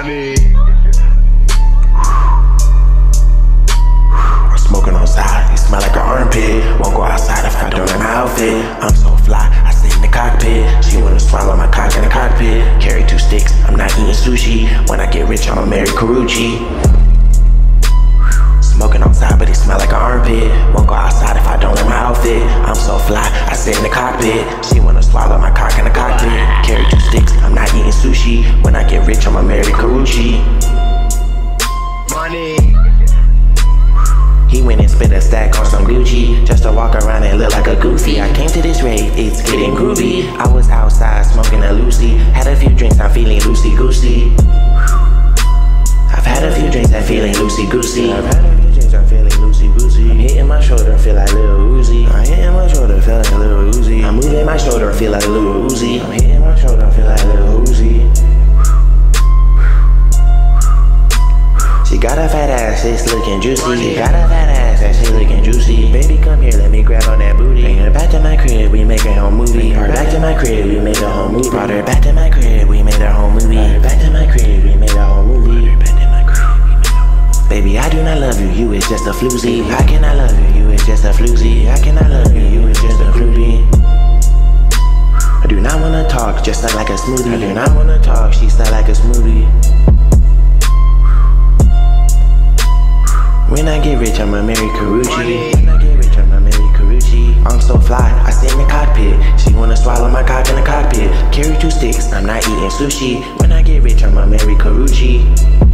Money. Smoking on side, it smell like an armpit. Won't go outside if I don't like my outfit. I'm so fly, I sit in the cockpit. She wanna swallow my cock in the cockpit. Carry two sticks, I'm not eating sushi. When I get rich, I'ma marry Karrueche. Smoking outside, but it smell like an armpit. Won't go outside if I don't like my outfit. I'm so fly, I sit in the cockpit. She wanna swallow my cock in the sushi. When I get rich, I'ma marry Karrueche. Money. He went and spent a stack on some Gucci just to walk around and look like a goofy. I came to this rave, it's getting groovy. I was outside smoking a Lucy, had a few drinks, I'm feeling loosey goosey. I've had a few drinks, I'm feeling loosey goosey. I've had a few drinks, I'm feeling loosey goosey. I'm hitting my shoulder, I feel like Lil Uzi. I'm hitting my shoulder, I feel like Lil Uzi. I'm moving my shoulder, feel like Lil Uzi. Ass, it's looking juicy. She got a fat ass, that shit looking juicy. Baby, come here, let me grab on that booty. Bring her back to my crib, we make a home movie. Bring her back to my crib, we made a home movie. Brought her back to my crib, we made a home movie. Brought her back to my crib, we made a home movie. Back to my crib, we made a home movie. Baby, I do not love you, you is just a floozy. How can I love you, you is just a floozy. How can I love you, you is just a floozy. I do not wanna talk, just like a smoothie. I do not wanna talk, she sound like a smoothie. I get rich, I'ma marry Karrueche. When I get rich, I'ma marry Karrueche. I'm so fly, I sit in the cockpit. She wanna swallow my cock in the cockpit. Carry two sticks, I'm not eating sushi. When I get rich, I'ma marry Karrueche.